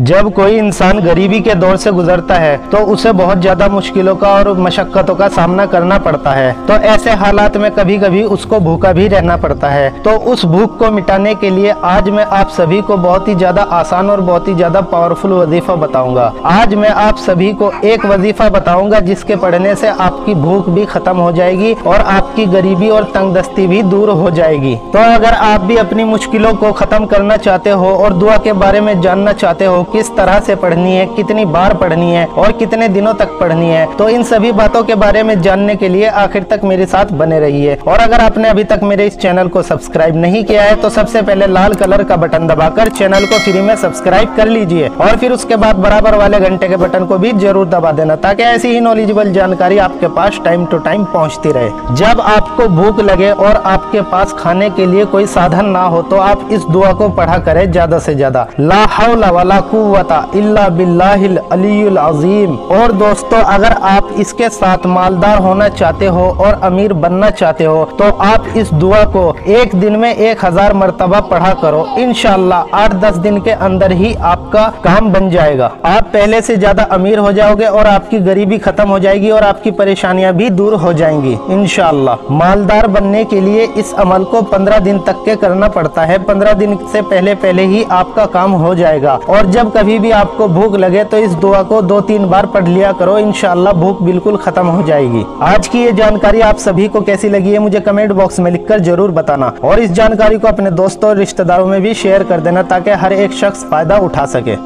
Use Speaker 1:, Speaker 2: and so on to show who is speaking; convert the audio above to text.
Speaker 1: जब कोई इंसान गरीबी के दौर से गुजरता है तो उसे बहुत ज़्यादा मुश्किलों का और मशक्कतों का सामना करना पड़ता है। तो ऐसे हालात में कभी कभी उसको भूखा भी रहना पड़ता है। तो उस भूख को मिटाने के लिए आज मैं आप सभी को बहुत ही ज़्यादा आसान और बहुत ही ज़्यादा पावरफुल वजीफा बताऊँगा। आज मैं आप सभी को एक वजीफा बताऊँगा, जिसके पढ़ने से आपकी भूख भी खत्म हो जाएगी और आपकी गरीबी और तंगदस्ती भी दूर हो जाएगी। तो अगर आप भी अपनी मुश्किलों को खत्म करना चाहते हो और दुआ के बारे में जानना चाहते हो किस तरह से पढ़नी है, कितनी बार पढ़नी है और कितने दिनों तक पढ़नी है तो इन सभी बातों के बारे में जानने के लिए आखिर तक मेरे साथ बने रहिए। और अगर आपने अभी तक मेरे इस चैनल को सब्सक्राइब नहीं किया है तो सबसे पहले लाल कलर का बटन दबाकर चैनल को फ्री में सब्सक्राइब कर लीजिए और फिर उसके बाद बराबर वाले घंटे के बटन को भी ज़रूर दबा देना, ताकि ऐसी ही नॉलेजेबल जानकारी आपके पास टाइम टू टाइम पहुँचती रहे। जब आपको भूख लगे और आपके पास खाने के लिए कोई साधन ना हो तो आप इस दुआ को पढ़ा करें ज़्यादा से ज़्यादा। ला हौला वला अलीयुल अजीम। और दोस्तों, अगर आप इसके साथ मालदार होना चाहते हो और अमीर बनना चाहते हो तो आप इस दुआ को एक दिन में एक हज़ार मरतबा पढ़ा करो। इनशाला आठ दस दिन के अंदर ही आपका काम बन जाएगा। आप पहले से ज़्यादा अमीर हो जाओगे और आपकी गरीबी खत्म हो जाएगी और आपकी परेशानियाँ भी दूर हो जाएँगी। इनशाला मालदार बनने के लिए इस अमल को पंद्रह दिन तक के करना पड़ता है। पंद्रह दिन से पहले पहले ही आपका काम हो जाएगा। और जब कभी भी आपको भूख लगे तो इस दुआ को दो तीन बार पढ़ लिया करो इनशाला भूख बिल्कुल खत्म हो जाएगी। आज की ये जानकारी आप सभी को कैसी लगी है मुझे कमेंट बॉक्स में लिखकर ज़रूर बताना। और इस जानकारी को अपने दोस्तों और रिश्तेदारों में भी शेयर कर देना ताकि हर एक शख्स फ़ायदा उठा सके।